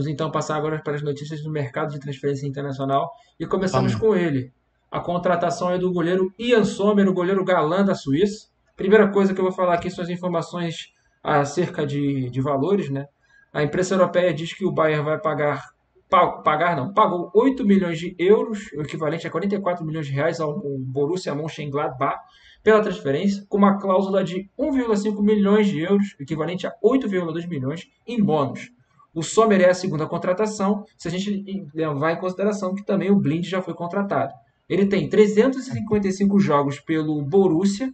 Vamos então passar agora para as notícias do mercado de transferência internacional e começamos Vamos. com ele. A contratação é do goleiro Ian Sommer, o goleiro galã da Suíça. Primeira coisa que eu vou falar aqui são as informações acerca de, de valores, né? A imprensa europeia diz que o Bayern vai pagar pa- pagar não, pagou 8 milhões de euros, o equivalente a 44 milhões de reais ao Borussia Mönchengladbach pela transferência, com uma cláusula de 1,5 milhões de euros, equivalente a 8,2 milhões em bônus. O Sommer é a segunda contratação, se a gente levar em consideração que também o Blind já foi contratado. Ele tem 355 jogos pelo Borussia,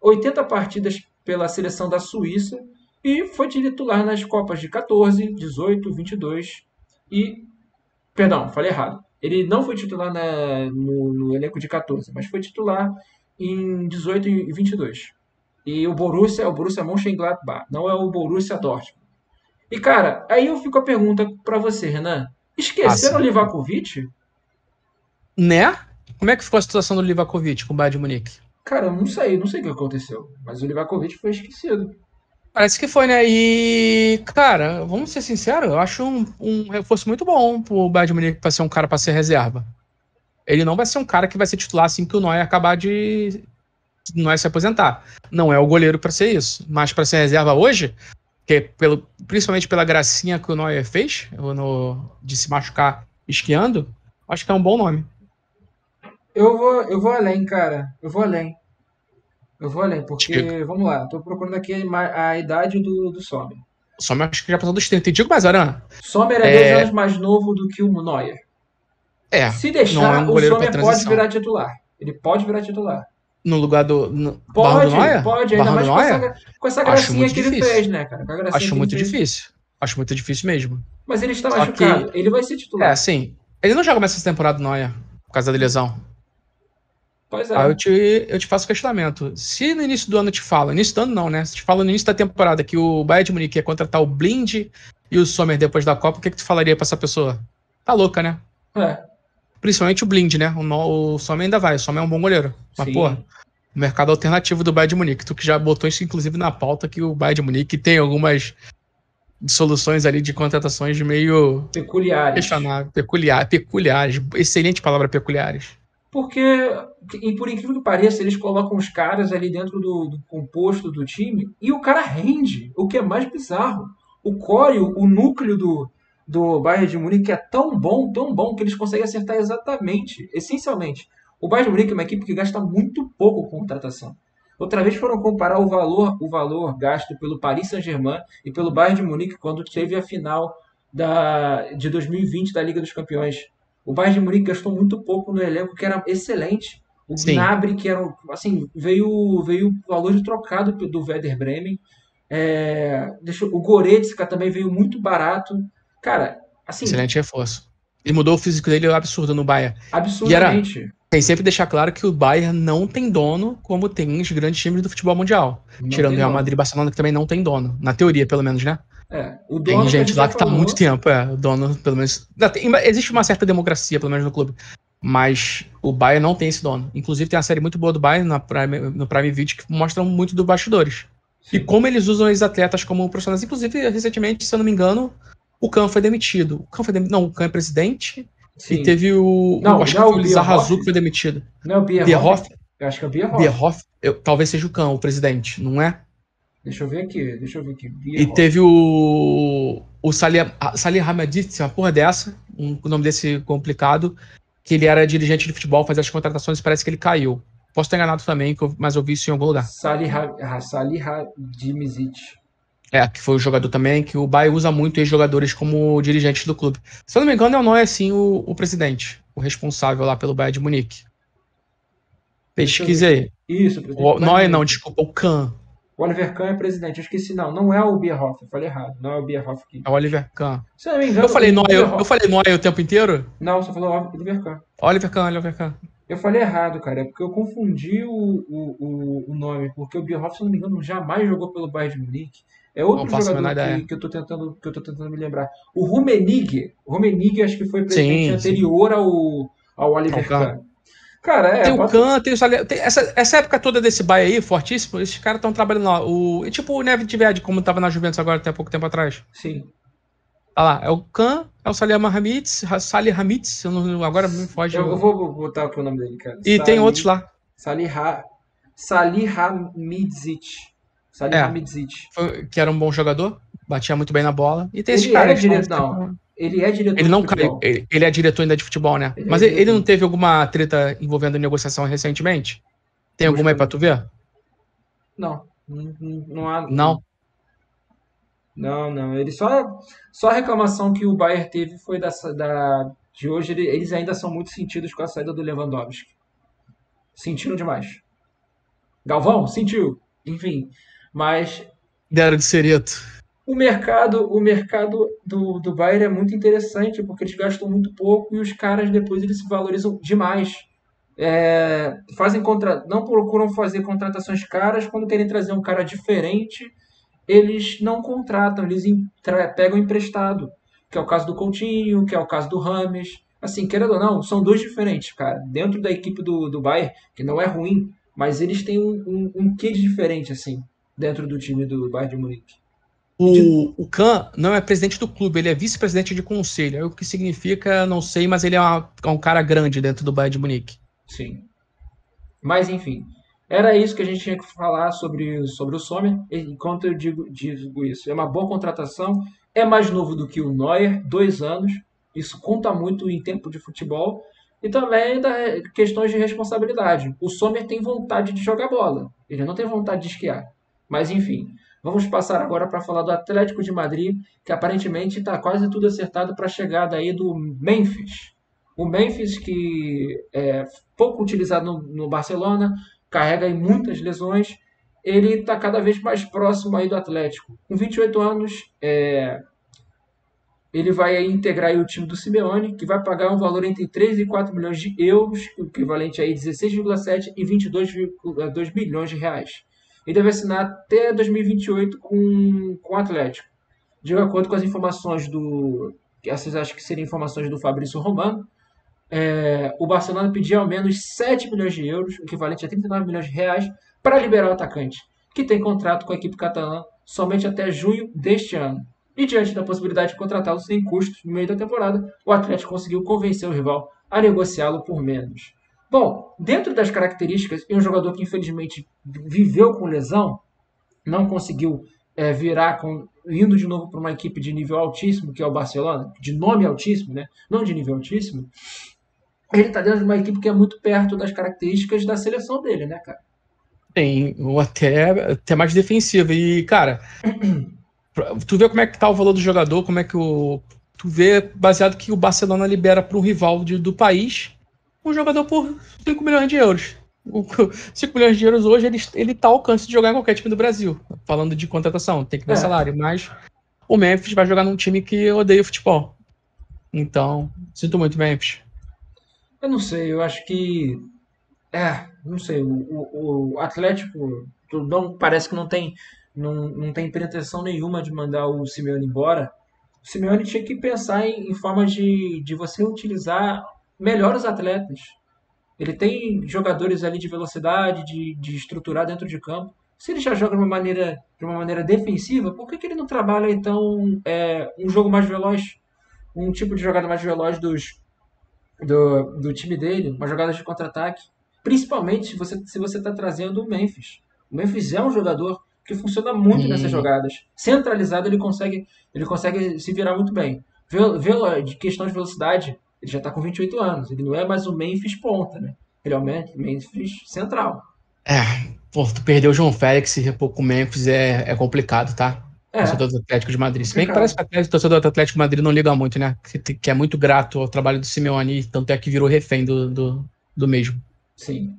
80 partidas pela seleção da Suíça e foi titular nas Copas de 14, 18, 22 e. Perdão, falei errado. Ele não foi titular na- no, no elenco de 14, mas foi titular em 18 e 22. E o Borussia é o Borussia Mönchengladbach, não é o Borussia Dortmund. E cara, aí eu fico a pergunta pra você, Renan. Esqueceram Ah, o. Livakovic? Né? Como é que ficou a situação do Livakovic com o Bayern de Munique? Cara, eu não sei, não sei o que aconteceu. Mas o Livakovic foi esquecido. Parece que foi, né? E, cara, vamos ser sinceros, eu acho um, um reforço muito bom pro Bayern de Munique pra ser um cara pra ser reserva. Ele não vai ser um cara que vai ser titular assim que o Neuer acabar de o Neuer se aposentar. Não é o goleiro pra ser isso, mas pra ser reserva hoje, que pelo, principalmente pela gracinha que o Neuer fez no, de se machucar esquiando, acho que é um bom nome. Eu vou, eu vou além, cara. Eu vou além. Eu vou além, porque, vamos lá, tô procurando aqui a, a idade do, do Sommer. Só me acho que já passou dos 30. E digo mais, Aran, Sommer é, É. dois anos mais novo do que o Neuer. é, Se deixar, é um o Sommer pode virar titular. Ele pode virar titular. No lugar do. No, Pode, do pode, ainda Barra mais com essa, com essa gracinha que ele difícil. fez, né, cara? Com a gracinha Acho que ele muito fez. difícil. Acho muito difícil mesmo. Mas ele está Só machucado. Ele vai ser É, titular. assim. Ele não joga mais essa temporada, Neuer, por causa da lesão. Pois é. Aí eu te, eu te faço questionamento. Se no início do ano te falo, início do ano não, né? Se te falo no início da temporada que o Bayern de Munique ia contratar o Blind e o Sommer depois da Copa, o que, que tu falaria pra essa pessoa? Tá louca, né? É, Principalmente o Blind, né? O, no- o Sommer ainda vai, o Sommer é um bom goleiro. Mas, sim. porra, o mercado alternativo do Bayern de Munique. Tu que já botou isso, inclusive, na pauta, que o Bayern de Munique tem algumas soluções ali de contratações meio Peculiares. peculiar, peculiares. Excelente palavra, peculiares. Porque, e por incrível que pareça, eles colocam os caras ali dentro do, do composto do time e o cara rende, o que é mais bizarro. O core, o núcleo do, do Bayern de Munique é tão bom, tão bom, que eles conseguem acertar exatamente, essencialmente. O Bayern de Munique é uma equipe que gasta muito pouco com contratação. Outra vez foram comparar o valor, o valor gasto pelo Paris Saint-Germain e pelo Bayern de Munique quando teve a final da, de 2020 da Liga dos Campeões. O Bayern de Munique gastou muito pouco no elenco, que era excelente. O Sim. Gnabry, que era, assim, veio, veio o valor de trocado do Werder Bremen. É, deixa, o Goretzka também veio muito barato. Cara, assim, Excelente reforço. Ele mudou o físico dele absurdo no Bayern. absurdamente. Tem sempre deixar claro que o Bayern não tem dono, como tem os grandes times do futebol mundial. Não Tirando o tem Real. Madrid e Barcelona, que também não tem dono. Na teoria, pelo menos, né? É, o Tem dono gente a lá que tá há muito tempo, é. O dono, pelo menos. Tem- existe uma certa democracia, pelo menos, no clube. Mas o Bayern não tem esse dono. Inclusive, tem uma série muito boa do Bayern na Prime, no Prime Video que mostra muito dos bastidores. E como eles usam os atletas como profissionais. Inclusive, recentemente, se eu não me engano, o Kahn foi demitido. O Kahn foi demitido. Não, o Kahn é presidente. Sim. E teve o. Não, eu acho que não, foi o o Lizarrazu que foi demitido. Não é o Bierhoff? Eu acho que é o Bierhoff. Bierhoff. eu- talvez seja o Kahn, o presidente, não é? Deixa eu ver aqui, deixa eu ver aqui. E Bierhoff. teve o. O Salih, Salih Hamadic, uma porra dessa, um, o nome desse complicado, que ele era dirigente de futebol, fazia as contratações, parece que ele caiu. Posso ter enganado também, que mas eu vi isso em algum lugar. Salih Hadimizic. É, que foi o jogador também, que o Bayern usa muito ex-jogadores como dirigentes do clube. Se eu não me engano, é o Neuer, sim, o, o presidente, o responsável lá pelo Bayern de Munique. Pesquise aí. Isso, presidente. Neuer não, desculpa, o Kahn. O Oliver Kahn é presidente. Eu esqueci, não. Não é o Bierhoff. Eu falei errado. Não é o Bierhoff aqui. É o Oliver Kahn. Se eu não me engano. Eu falei Neuer, eu, eu falei Neuer o tempo inteiro? Não, você falou Oliver Kahn. Oliver Kahn, Oliver Kahn. Eu falei errado, cara. É porque eu confundi o, o, o, o nome. Porque o Bierhoff, se eu não me engano, jamais jogou pelo Bayern de Munique. É outro Não jogador que, que, eu tô tentando, que eu tô tentando me lembrar. O Rummenigge. O Rummenigge acho que foi presidente Sim, sim. anterior ao, ao Oliver Kahn. Kahn. Cara, é. tem o Kahn, tem o Salih. tem essa, essa época toda desse Bayern aí, fortíssimo, esses caras estão trabalhando lá. O, e tipo o Neves Verde, como tava na Juventus agora até pouco tempo atrás. Sim. Tá lá, é o Khan, é o Salih Hamitz, Salih Hamitz, agora me foge. Eu, eu vou botar aqui o nome dele, cara. E Salih, tem outros lá. Salih, ha, Salih Hamidzic. Salih É. Hamidzic. Que era um bom jogador, batia muito bem na bola. E tem esse Ele cara. é diretor, não- não. Ele é diretor Ele não caiu. Ele, ele é diretor ainda de futebol, né? Ele é Mas ele, ele não teve alguma treta envolvendo negociação recentemente? Tem alguma aí pra tu ver? Não, não, não, não há. Não. Não, não. Ele só, só a reclamação que o Bayern teve foi da, da de hoje. ele- eles ainda são muito sentidos com a saída do Lewandowski. Sentiram demais. Galvão sentiu. Enfim, mas Deram de Cereto. o mercado, o mercado do, do Bayern é muito interessante porque eles gastam muito pouco e os caras depois eles se valorizam demais. É, fazem contra, não procuram fazer contratações caras quando querem trazer um cara diferente, eles não contratam, eles tra- pegam emprestado, que é o caso do Coutinho, que é o caso do Rames. Assim, querendo ou não, são dois diferentes, cara. Dentro da equipe do, do Bayern, que não é ruim, mas eles têm um, um, um quê de diferente, assim, dentro do time do Bayern de Munique. O, o Khan não é presidente do clube, ele é vice-presidente de conselho. Aí O que significa, não sei, mas ele é, uma- é um cara grande dentro do Bayern de Munique. Sim. Mas enfim, era isso que a gente tinha que falar sobre, sobre o Sommer. Enquanto eu digo, digo isso, é uma boa contratação. É mais novo do que o Neuer, dois anos. Isso conta muito em tempo de futebol. E também da questões de responsabilidade. O Sommer tem vontade de jogar bola. Ele não tem vontade de esquiar. Mas enfim, vamos passar agora para falar do Atlético de Madrid, que aparentemente está quase tudo acertado para a chegada aí do Memphis. O Memphis, que é pouco utilizado no, no Barcelona, carrega aí muitas lesões, ele está cada vez mais próximo aí do Atlético. Com 28 anos, é, ele vai integrar o time do Simeone, que vai pagar um valor entre 3 e 4 milhões de euros, equivalente a 16,7 e 22,2 bilhões de reais. Ele deve assinar até 2028 com, com o Atlético. De acordo com as informações do. Essas acho que seriam informações do Fabrício Romano. É, o Barcelona pedia ao menos 7 milhões de euros, equivalente a 39 milhões de reais, para liberar o atacante, que tem contrato com a equipe catalã somente até junho deste ano. E diante da possibilidade de contratá-lo sem custos no meio da temporada, o Atlético conseguiu convencer o rival a negociá-lo por menos. Bom, dentro das características, e um jogador que infelizmente viveu com lesão, não conseguiu é, virar com, indo de novo para uma equipe de nível altíssimo, que é o Barcelona, de nome altíssimo, né? não de nível altíssimo, ele está dentro de uma equipe que é muito perto das características da seleção dele, né, cara? Tem ou até, até mais defensivo. E, cara, tu vê como é que tá o valor do jogador, como é que o. Tu vê baseado que o Barcelona libera para um rival de- do país um jogador por 5 milhões de euros. O- 5 milhões de euros hoje ele, ele tá ao alcance de jogar em qualquer time do Brasil. Falando de contratação, tem que dar É. salário. Mas o Memphis vai jogar num time que odeia futebol. Então, sinto muito, Memphis. Eu não sei, eu acho que. É, não sei, o, o, o Atlético não, parece que não tem, não, não tem pretensão nenhuma de mandar o Simeone embora. O Simeone tinha que pensar em, em formas de, de você utilizar melhor os atletas. Ele tem jogadores ali de velocidade, de, de estruturar dentro de campo. Se ele já joga de uma maneira, de uma maneira defensiva, por que, que ele não trabalha então é, um jogo mais veloz? Um tipo de jogada mais veloz dos, do, do time dele, uma jogada de contra-ataque. Principalmente se você se você está trazendo o Memphis. O Memphis é um jogador que funciona muito nessas jogadas. Centralizado ele consegue ele consegue se virar muito bem. Velo, de questão de velocidade, ele já está com 28 anos. Ele não é mais o Memphis ponta, né? Ele é o Memphis central. É, pô, tu perdeu o João Félix e repor com o Memphis é, é complicado, tá? É, Torcedor do Atlético de Madrid. Se bem que parece que o torcedor do Atlético de Madrid não liga muito, né? Que, que é muito grato ao trabalho do Simeone, tanto é que virou refém do, do, do mesmo. sim.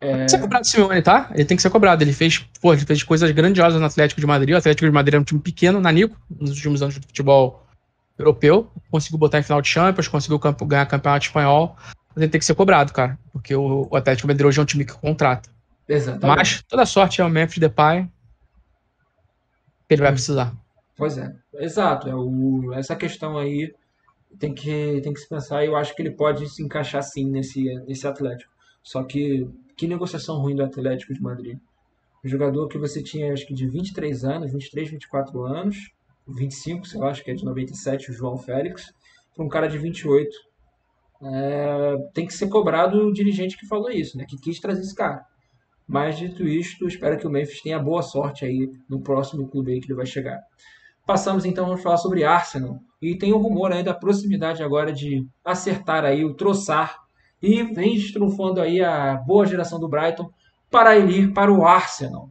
Tem que ser cobrado do Simeone, tá? Ele tem que ser cobrado. Ele fez, pô, ele fez coisas grandiosas no Atlético de Madrid. O Atlético de Madrid é um time pequeno, nanico, nos últimos anos do futebol europeu. Conseguiu botar em final de Champions, conseguiu campo- ganhar campeonato espanhol. Mas ele tem que ser cobrado, cara. Porque o, o Atlético Madrid hoje é um time que contrata. Exatamente. Mas toda sorte é o Memphis Depay. Que ele vai Hum. precisar. Pois é, exato. É o, essa questão aí tem que, tem que se pensar. e Eu acho que ele pode se encaixar sim nesse, nesse Atlético. Só que que negociação ruim do Atlético de Madrid. Um jogador que você tinha acho que de 23 anos, 23, 24 anos, 25, sei lá, acho que é de 97, o João Félix, para um cara de 28. É, tem que ser cobrado o dirigente que falou isso, né? Que quis trazer esse cara. Mas dito isto, espero que o Memphis tenha boa sorte aí no próximo clube aí que ele vai chegar. Passamos então a falar sobre Arsenal. E tem um rumor aí da proximidade agora de acertar aí o Troçar. E vem estrufando aí a boa geração do Brighton para ele ir para o Arsenal.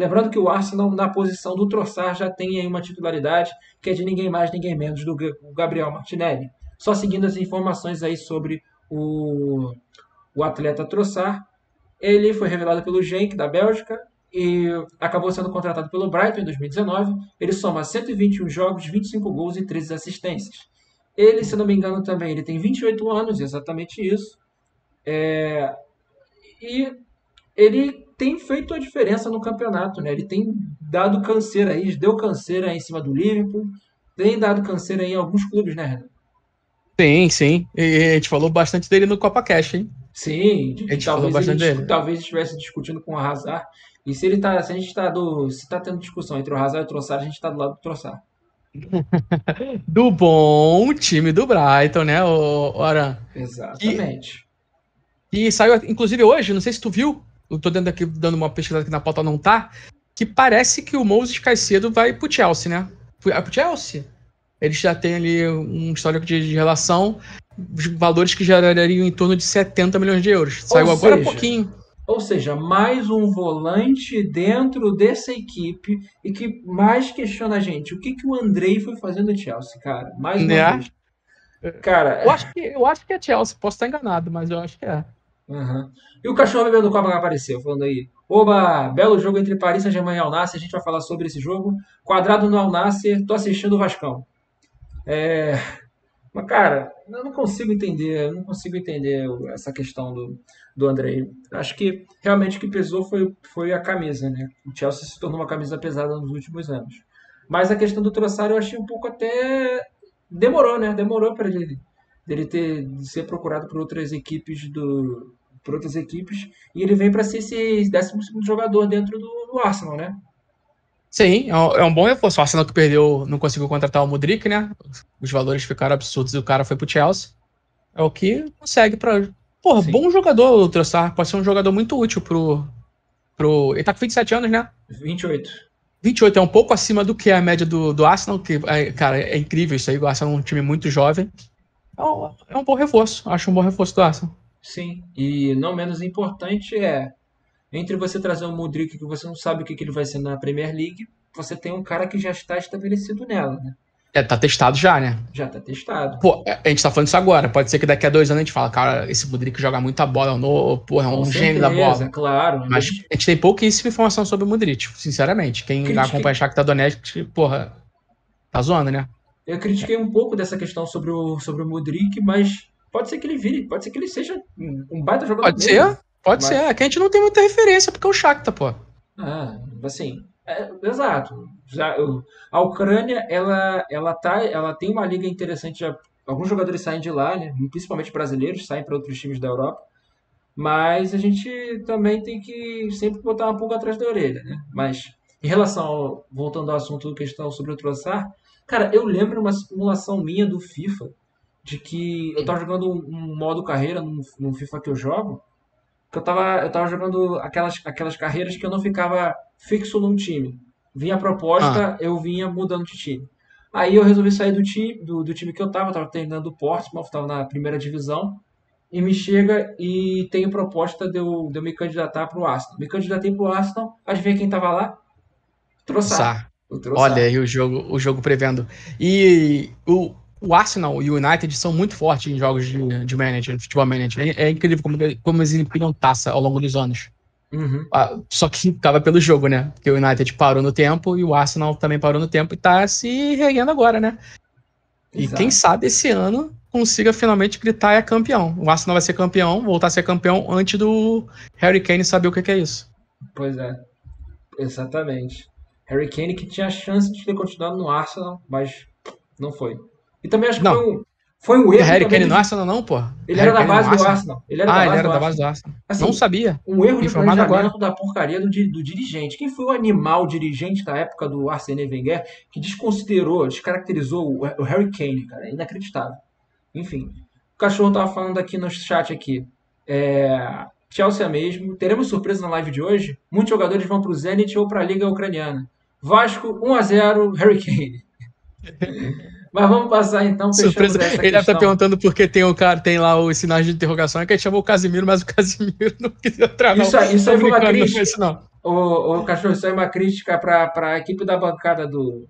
Lembrando que o Arsenal, na posição do Troçar, já tem aí uma titularidade que é de ninguém mais, ninguém menos do Gabriel Martinelli. Só seguindo as informações aí sobre o, o atleta Troçar, ele foi revelado pelo Genk da Bélgica e acabou sendo contratado pelo Brighton em 2019. Ele soma 121 jogos, 25 gols e 13 assistências. Ele, se não me engano, também ele tem 28 anos, exatamente isso. É... E ele tem feito a diferença no campeonato, né? Ele tem dado canseira aí, deu canseira em cima do Liverpool, tem dado canseira em alguns clubes, né, Renan? Sim, sim. E a gente falou bastante dele no Copa Cash, hein? Sim, a gente talvez, falou bastante ele, dele. talvez estivesse discutindo com o Hazard. E se ele tá, se a gente tá do, se tá tendo discussão entre o Hazard e o Trossard, a gente tá do lado do Trossard. do bom time do Brighton, né, o Aran? Exatamente. E, e, saiu, inclusive hoje, não sei se tu viu, eu tô dando aqui, dando uma pesquisada aqui na pauta, não tá, que parece que o Moses Caicedo vai pro Chelsea, né? Pro Chelsea? Eles já têm ali um histórico de, de relação, valores que gerariam em torno de 70 milhões de euros. Saiu Ou agora há pouquinho. Ou seja, mais um volante dentro dessa equipe e que mais questiona a gente. O que, que o Andrei foi fazendo no Chelsea, cara? Mais uma né? vez. Cara, eu acho, que, eu acho que é Chelsea, posso estar enganado, mas eu acho que é. Uhum. E o cachorro bebendo copa apareceu, falando aí. Oba, belo jogo entre Paris Saint-Germain e Al Nassr, a gente vai falar sobre esse jogo. Quadrado no Al Nassr, tô assistindo o Vascão. É... Mas, cara, eu não consigo entender, eu não consigo entender essa questão do, do Andrei. Acho que realmente o que pesou foi, foi a camisa, né? O Chelsea se tornou uma camisa pesada nos últimos anos. Mas a questão do Trossard eu achei um pouco até. Demorou, né? Demorou para ele, ele ter ser procurado por outras equipes do. Por outras equipes, e ele vem para ser esse 12 jogador dentro do, do Arsenal, né? Sim, é, é um bom reforço. O Arsenal que perdeu, não conseguiu contratar o Mudrik, né? Os valores ficaram absurdos e o cara foi pro Chelsea. É o que consegue pra. Porra, Sim. bom jogador o Trossard. Pode ser um jogador muito útil pro. pro... Ele tá com 27 anos, né? 28. 28 é um pouco acima do que a média do, do Arsenal, que, é, cara, é incrível isso aí. O Arsenal é um time muito jovem. É um, é um bom reforço. Acho um bom reforço do Arsenal. Sim, e não menos importante é entre você trazer um Mudrik que você não sabe o que, que ele vai ser na Premier League, você tem um cara que já está estabelecido nela, né? É, tá testado já, né? Já tá testado. Pô, é, a gente tá falando isso agora. Pode ser que daqui a dois anos a gente fala, cara, esse Mudrik joga muita bola, é um, porra, é um gênio da bola. claro. Mas a gente tem pouquíssima informação sobre o Mudrik, sinceramente. Quem Critiquei. acompanha Shakhtar Donetsk, porra, tá zoando, né? Eu critiquei um pouco dessa questão sobre o, sobre o Mudrik, mas pode ser que ele vire, pode ser que ele seja um baita jogador. Pode ser, Pode mas... ser, é que a gente não tem muita referência, porque é o Shakhtar, pô. Ah, assim, é, exato. Já, a Ucrânia, ela, ela, tá, ela tem uma liga interessante, já, alguns jogadores saem de lá, né, principalmente brasileiros, saem para outros times da Europa, mas a gente também tem que sempre botar uma pulga atrás da orelha, né? Mas, em relação, ao, voltando ao assunto questão sobre o Troçar, cara, eu lembro uma simulação minha do FIFA, de que eu tava jogando um, modo carreira no, no FIFA que eu jogo, que eu tava, eu tava jogando aquelas, aquelas carreiras que eu não ficava fixo num time. Vinha a proposta, ah. eu vinha mudando de time. Aí eu resolvi sair do time, do, do time que eu tava, eu tava treinando o Portsmouth, tava na primeira divisão, e me chega e tem proposta de eu, de eu me candidatar pro Arsenal. Me candidatei pro Arsenal, adivinha quem tava lá? Troçar. Olha aí o jogo, o jogo prevendo. E o, o Arsenal e o United são muito fortes em jogos de, de manager, de futebol manager. É, é, incrível como, como eles empilham taça ao longo dos anos. Uhum. Ah, só que ficava pelo jogo, né? Porque o United parou no tempo e o Arsenal também parou no tempo e tá se reerguendo agora, né? E Exato. quem sabe esse ano consiga finalmente gritar é campeão. O Arsenal vai ser campeão, voltar a ser campeão antes do Harry Kane saber o que, que é isso. Pois é, exatamente. Harry Kane que tinha a chance de ter continuado no Arsenal, mas não foi. E também acho que foi um, Foi um erro. Harry Kane no Arsenal, não, pô. Ele era da base do Arsenal. Ele era ah, ele era da base do Arsenal. Assim, não sabia. Um erro de planejamento agora. da porcaria do, do, dirigente. Quem foi o animal dirigente da época do Arsene Wenger que desconsiderou, descaracterizou o, o Harry Kane, cara? É inacreditável. Enfim. O cachorro tava falando aqui no chat aqui. É, Chelsea mesmo. Teremos surpresa na live de hoje? Muitos jogadores vão para o Zenit ou para a Liga Ucraniana. Vasco 1 a 0 Harry Kane. Mas vamos passar então. Surpresa. Ele deve estar perguntando por que tem o cara, tem lá os sinais de interrogação, é que ele chamou o Casimiro, mas o Casimiro não quis entrar. Não. Isso, isso aí foi uma crítica. Isso, não. O, o cachorro, isso é uma crítica para a equipe da bancada do.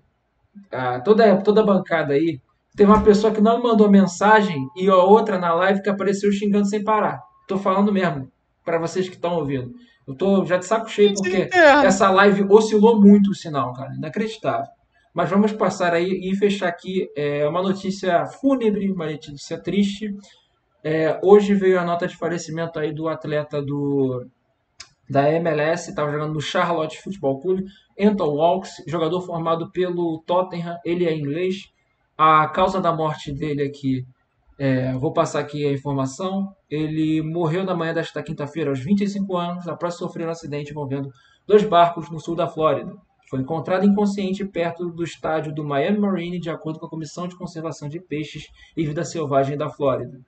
Ah, toda, toda a bancada aí. Teve uma pessoa que não mandou mensagem e a outra na live que apareceu xingando sem parar. Tô falando mesmo, para vocês que estão ouvindo. Eu tô já de saco cheio porque é. essa live oscilou muito o sinal, cara. Inacreditável. Mas vamos passar aí e fechar aqui é, uma notícia fúnebre, uma notícia triste. É, hoje veio a nota de falecimento aí do atleta do da MLS, estava jogando no Charlotte Futebol Clube, Anton Walks, jogador formado pelo Tottenham, ele é inglês. A causa da morte dele aqui, é, vou passar aqui a informação, ele morreu na manhã desta quinta-feira aos 25 anos, após sofrer um acidente envolvendo dois barcos no sul da Flórida. Foi encontrado inconsciente perto do estádio do Miami Marine, de acordo com a Comissão de Conservação de Peixes e Vida Selvagem da Flórida.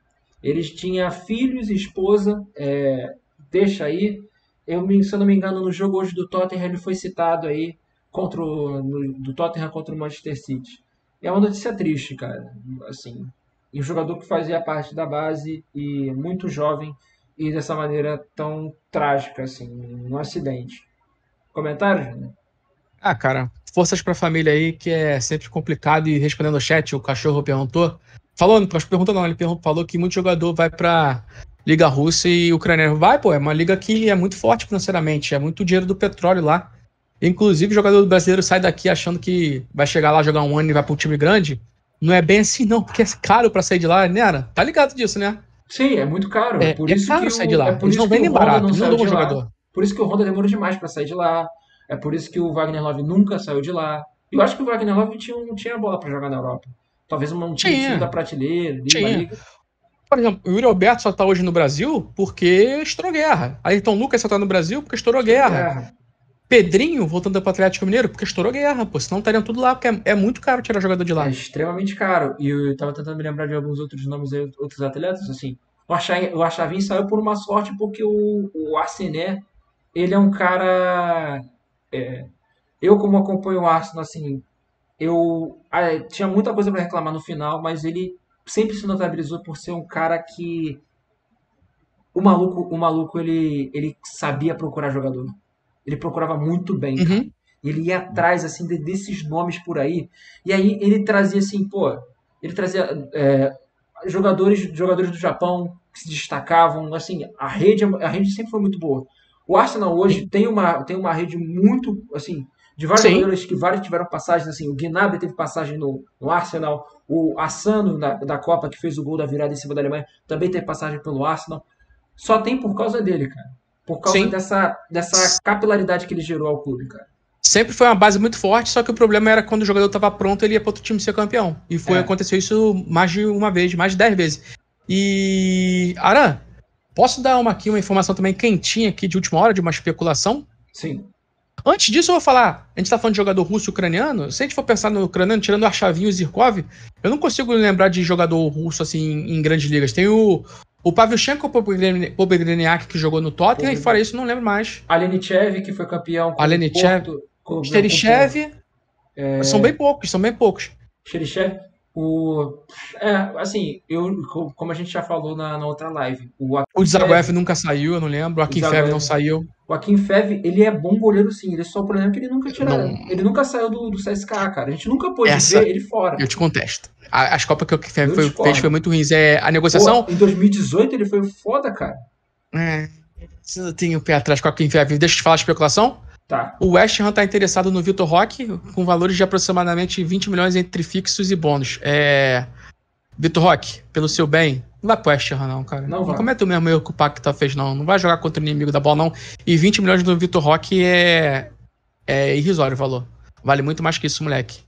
Eles tinham filhos e esposa, é, deixa aí. Eu, se eu não me engano, no jogo hoje do Tottenham ele foi citado aí contra o, no, do Tottenham contra o Manchester City. É uma notícia triste, cara. Assim, e um jogador que fazia parte da base e muito jovem e dessa maneira tão trágica, assim, um acidente. Comentários? Né? Ah, cara, forças pra família aí, que é sempre complicado. E respondendo ao chat, o cachorro perguntou. Falou, não perguntou não, ele falou que muito jogador vai pra Liga Russa e Ucrânia. Vai, pô, é uma liga que é muito forte financeiramente, é muito dinheiro do petróleo lá. Inclusive, o jogador brasileiro sai daqui achando que vai chegar lá, jogar um ano e vai pra um time grande. Não é bem assim, não, porque é caro pra sair de lá, né, Ana? Tá ligado disso, né? Sim, é muito caro. É, por é isso caro que sair o, de lá. É Eles não vendem barato, não, não dão jogador. Por isso que o Honda demorou demais para sair de lá. É por isso que o Wagner Love nunca saiu de lá. Eu acho que o Wagner Love tinha, não tinha bola para jogar na Europa. Talvez um time da prateleira, tinha. Por exemplo, o Yuri Alberto só tá hoje no Brasil porque estourou guerra. Ayrton Lucas só tá no Brasil porque estourou guerra. guerra. Pedrinho, voltando para o Atlético Mineiro, porque estourou guerra, pô. Senão estariam tudo lá, porque é, é, muito caro tirar jogador de lá. É extremamente caro. E eu tava tentando me lembrar de alguns outros nomes aí, outros atletas, assim. O Achavin saiu por uma sorte porque o, o Arsené, ele é um cara é, eu, como acompanho o Arsenal, assim, eu ah, tinha muita coisa para reclamar no final, mas ele sempre se notabilizou por ser um cara que o maluco, o maluco ele, ele sabia procurar jogador. Ele procurava muito bem. Uhum. Ele ia atrás assim de, desses nomes por aí. E aí ele trazia assim, pô, ele trazia é, jogadores, jogadores do Japão que se destacavam, assim, a rede, a rede sempre foi muito boa. O Arsenal hoje tem uma, tem uma rede muito, assim, de vários jogadores que vários tiveram passagens, assim, o Gnabry teve passagem no, no Arsenal, o Assano da, da Copa, que fez o gol da virada em cima da Alemanha, também teve passagem pelo Arsenal. Só tem por causa dele, cara. Por causa dessa, dessa capilaridade que ele gerou ao clube, cara. Sempre foi uma base muito forte, só que o problema era quando o jogador estava pronto, ele ia para outro time ser campeão. E foi é. aconteceu isso mais de uma vez, mais de dez vezes. E Aran, Posso dar uma aqui uma informação também quentinha aqui de última hora, de uma especulação? Sim. Antes disso, eu vou falar. A gente está falando de jogador russo e ucraniano. Se a gente for pensar no ucraniano, tirando o Archavinho e o Zirkov, eu não consigo lembrar de jogador russo assim em grandes ligas. Tem o, o Pavlyuchenko Pobedreniak, que jogou no Tottenham, e fora isso, não lembro mais. Alenichev, que foi campeão Alenichev. Sterichev. É... São bem poucos, são bem poucos. Sterichev. O, é, assim, eu, como a gente já falou na, na outra live, o, o Zagoev nunca saiu, eu não lembro, o Akinfev não saiu. O Akinfev, ele é bom goleiro sim, ele é só o problema é que ele nunca tira, não... ele nunca saiu do, do CSK, cara. A gente nunca pôde Essa, ver ele fora. Eu te contesto. As Copas que o Akinfev foi, fez foi muito ruins. É, a negociação. Pô, em 2018 ele foi foda, cara. É. Eu tenho o pé atrás com o Akinfev. Deixa eu te falar a especulação. Tá. O West Ham está interessado no Vitor Roque, com valores de aproximadamente 20 milhões entre fixos e bônus. É... Vitor Roque, pelo seu bem, não vai pro West Ham, não, cara. Não, não cometa o mesmo erro que o Pacta fez, não. Não vai jogar contra o inimigo da bola, não. E 20 milhões do Vitor Roque é... é irrisório o valor. Vale muito mais que isso, moleque.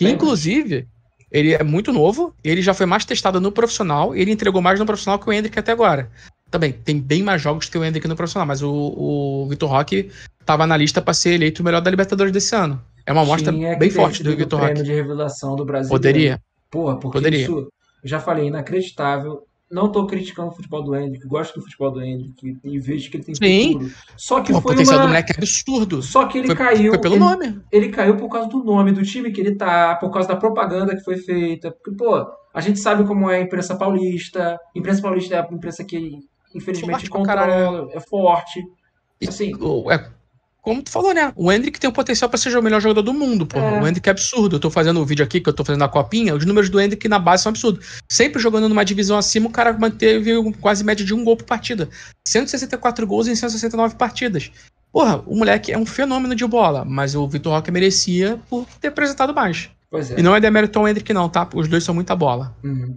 E, inclusive, Ele é muito novo, ele já foi mais testado no profissional, ele entregou mais no profissional que o Hendrick até agora. Também, tem bem mais jogos que o Hendrick no profissional, mas o, o Vitor Roque tava na lista para ser eleito o melhor da Libertadores desse ano. É uma amostra bem forte do Vitor Roque. de revelação do Brasil. Poderia. Porra, porque Poderia. isso, eu já falei, inacreditável. Não tô criticando o futebol do Hendrick, gosto do futebol do Hendrick e vejo que ele tem Sim. futuro. Só que o foi potencial uma... do moleque é absurdo. Só que ele Foi, caiu. foi pelo ele, nome. ele caiu por causa do nome do time que ele tá, por causa da propaganda que foi feita. Porque, pô, a gente sabe como é a imprensa paulista. A imprensa paulista é a imprensa que, infelizmente, Forte controla, é forte. Assim, é, como tu falou, né? O Hendrick tem o potencial pra ser o melhor jogador do mundo, porra. É. O Hendrick é absurdo. Eu tô fazendo o vídeo aqui que eu tô fazendo a copinha, os números do Hendrick na base são absurdos. Sempre jogando numa divisão acima, o cara manteve um- quase média de um gol por partida. 164 gols em 169 partidas. Porra, o moleque é um fenômeno de bola, mas o Vitor Roque merecia por ter apresentado mais. pois é. E não é demérito ao Hendrick, não, tá? Os dois são muita bola. Uhum.